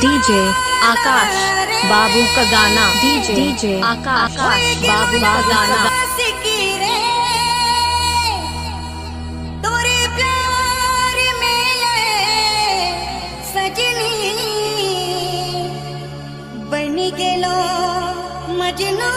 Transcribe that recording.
DJ आकाश बाबू का गाना। DJ DJ आकाश बाबू का गाना। तोरे में सजनी गेलो मजनू।